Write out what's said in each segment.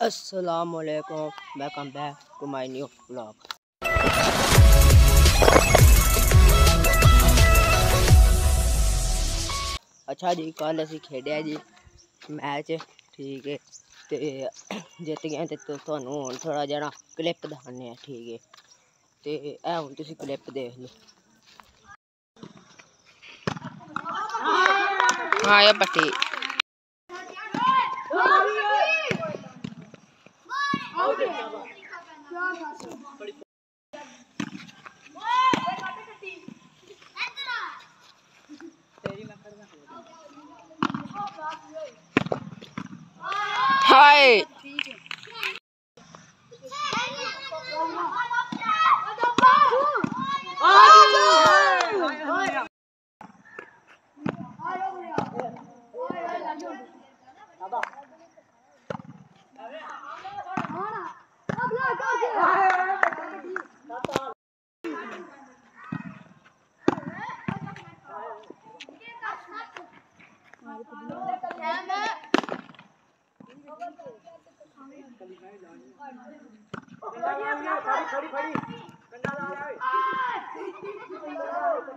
Assalamualaikum. Welcome back to my new vlog. ਅੱਛਾ ਜੀ ਕੱਲ ਅਸੀਂ ਖੇਡਿਆ ਜੀ ਮੈਚ ਠੀਕ ਹੈ ਤੇ ਜਿੱਤ ਗਏ ਤੇ ਤੁ- ਤੁਹਾਨੂੰ ਹੁਣ ਥੋੜਾ ਜਿਹਾ ਨਾ ਕਲਿੱਪ ਦਿਖਾਉਂਦੇ ਆ ਠੀਕ ਹੈ ਤੇ ਇਹ ਹੁਣ ਤੁਸੀਂ ਕਲਿੱਪ ਦੇਖ ਲਓ ਹਾਂ ਇਹ ਪੱਟੀ 嗨。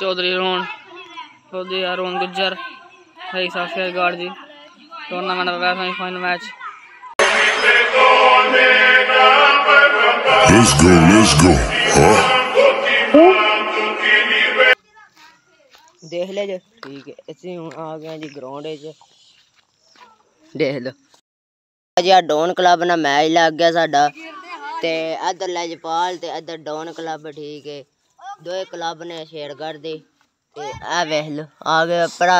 चौधरी रोहन। चौधरी अरुण गुजर है साफ़ गार्ड जी। टूर्नामेंट का final match Let's go, let's go. ਦੇਖ ਲੈ ਜੀ। ਠੀਕ ਹੈ ਅਸੀਂ ਹੁਣ ਆ ਗਏ ਹਾਂ ਜੀ ਗਰਾਊਂਡ 'ਚ ਦੇਖ ਲਓ। ਜੀ ਆ ਡੋਨ ਕਲੱਬ ਨਾਲ ਮੈਚ ਲੱਗ ਗਿਆ ਸਾਡਾ। ਤੇ ਇੱਧਰ ਲੈਜਪਾਲ ਤੇ ਇੱਧਰ ਡੋਨ ਕਲੱਬ ਠੀਕ ਹੈ। ਦੋਏ ਕਲੱਬ ਨੇ ਸ਼ੇਰਗੜ੍ਹ ਦੇ ਤੇ ਆ ਵੇਖ ਲਓ ਆ ਗਏ ਭਰਾ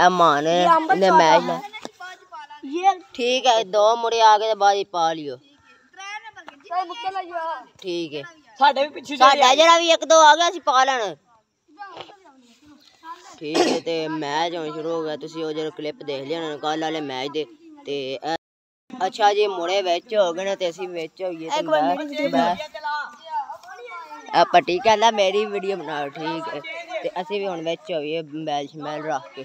ਇਹ ਮਾਨ ਨੇ ਮੈਚ ਲਾ ਠੀਕ ਹੈ ਦੋ ਮੁੜੇ ਆ ਗਏ ਹੀ ਪਾ ਲਿਓ। ਠੀਕ ਹੈ। ਸਾਡੇ ਵੀ ਪਿੱਛੇ ਸਾਡਾ ਜਿਹੜਾ ਵੀ ਇੱਕ ਦੋ ਆ ਗਿਆ ਅਸੀਂ ਪਾ ਲੈਣਾ। ਠੀਕ ਹੈ ਤੇ ਮੈਚ ਹੁਣ ਸ਼ੁਰੂ ਹੋ ਗਿਆ ਤੁਸੀਂ ਉਹ ਜਿਹੜਾ ਕਲਿੱਪ ਦੇਖ ਲਿਆ ਨਾ ਕੱਲ ਵਾਲੇ ਮੈਚ ਦੇ ਤੇ ਅੱਛਾ ਜੀ ਮੁੜੇ ਵਿੱਚ ਹੋ ਗਏ ਨੇ ਤੇ ਅਸੀਂ ਵਿੱਚ ਹੋਈਏ ਤੇ ਬੈ- ਆ ਪੱਟੀ ਕਹਿੰਦਾ ਮੇਰੀ ਵੀਡੀਓ ਬਣਾਓ ਠੀਕ ਹੈ। ਤੇ ਅਸੀਂ ਵੀ ਹੁਣ ਵਿੱਚ ਹੋਈਏ ਮੈਲ ਸ਼ਮੈਲ ਰੱਖ ਕੇ।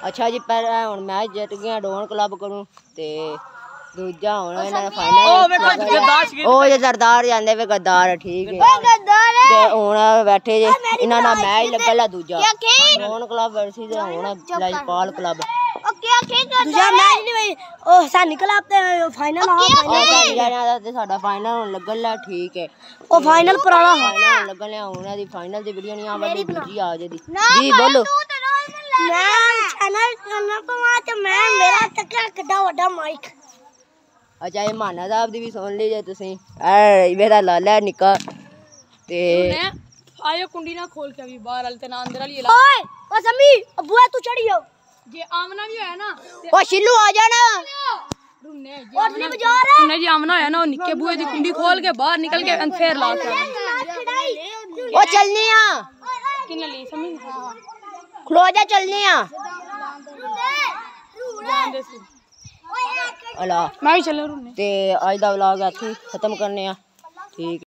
ਅੱਛਾ ਜੀ ਪਹਿਲਾਂ ਹੁਣ ਮੈਚ ਜਿੱਤ ਗਿਆ ਡੋਨ ਕਲੱਬ ਕੋਲੋਂ ਤੇ ਦੂਜਾ ਹੁਣ ਇਹਨਾਂ ਦਾ ਫਾਈਨਲ ਉਹ ਜੇ ਸਰਦਾਰ ਜਾਂਦੇ ਵੇ ਗੱਦਾਰ ਠੀਕ ਹੈ। ਗੱਦਾਰ ਤੇ ਹੁਣ ਬੈਠੇ ਜੇ ਇਹਨਾਂ ਦਾ ਮੈਚ ਲੱਗਲਾ ਦੂਜਾ। ਡੋਨ ਕਲੱਬ ਵਰਸੀ ਤੇ ਹੁਣ ਲਾਜਪਾਲ ਕਲੱਬ ਉਹ ਕੀ ਕੀ ਕਰਦਾ ਦੂਜਾ ਮੈਚ ਨਹੀਂ ਬਈ ਉਹ ਸਾਨੀ ਕਲੱਬ ਤੇ ਫਾਈਨਲ ਆ ਉਹ ਸਾਡੀ ਜਾਣਿਆ ਦਾ ਤੇ ਸਾਡਾ ਫਾਈਨਲ ਹੁਣ ਲੱਗਣ ਲਾ ਠੀਕ ਹੈ। ਉਹ ਫਾਈਨਲ ਪੁਰਾਣਾ ਫਾਈਨਲ ਲੱਗਣ ਲਿਆ ਹੁਣ ਦੀ ਫਾਈਨਲ ਦੀ ਵੀਡੀਓ ਨਹੀਂ ਆ ਵਾਲੀ ਦੂਜੀ ਆ ਜੇ ਦੀ ਜੀ ਬੋਲੋ। ਮੈਂ ਚੈਨਲ ਚੈਨਲ ਪਵਾ ਤੇ ਮੈਂ ਮੇਰਾ ਤੱਕਾ ਕਿੱਡਾ ਵੱਡਾ ਮਾਈਕ ਅੱਛਾ ਇਹ ਮਾਨਾ ਸਾਹਿਬ ਦੀ ਵੀ ਸੁਣ ਲਈ ਜੇ ਤੁਸੀਂ ਐ ਮੇਰਾ ਲਾਲਾ ਹੈ ਨਿੱਕਾ ਤੇ ਆਇਓ ਕੁੰਡੀ ਨਾ ਖੋਲ ਕੇ ਵੀ ਬਾਹਰ ਵਾਲੀ ਤੇ ਨਾ ਅੰਦਰ ਵਾਲੀ ਓਏ ਓ ਸਮੀ ਬੁਆ ਤੂੰ ਚੜੀਓ ਜੇ ਆਮਨਾ ਵੀ ਹੋਇਆ ਨਾ ਤੇ ਉਹ ਸ਼ਿੱਲੂ ਆ ਜਾ ਨਾ ਰੁੰਨੇ ਜੇ ਉਹ ਨਹੀਂ ਬਜਾ ਰਿਹਾ ਰੁੰਨੇ ਜੀ ਆਮਨਾ ਹੋਇਆ ਨਾ ਉਹ ਨਿੱਕੇ ਬੂਏ ਦੀ ਕੁੰਡੀ ਖੋਲ ਕੇ ਬਾਹਰ ਨਿਕਲ ਕੇ ਅੰਦਰ ਫੇਰ ਲਾ ਕੇ ਆਉਣਾ। ਉਹ ਚੱਲਨੇ ਆ ਕਿੰਨੇ ਲਈ ਸਮਝ ਖਲੋ ਜਾ ਚੱਲਨੇ ਆ ਜਾਂਦੇ ਸੀ ਅਲਾ ਮੈਂ ਵੀ ਚੱਲ ਰੁੰਨੇ ਤੇ ਅੱਜ ਦਾ ਵਲੌਗ ਇੱਥੇ ਹੀ ਖਤਮ ਕਰਨੇ ਆ ਠੀਕ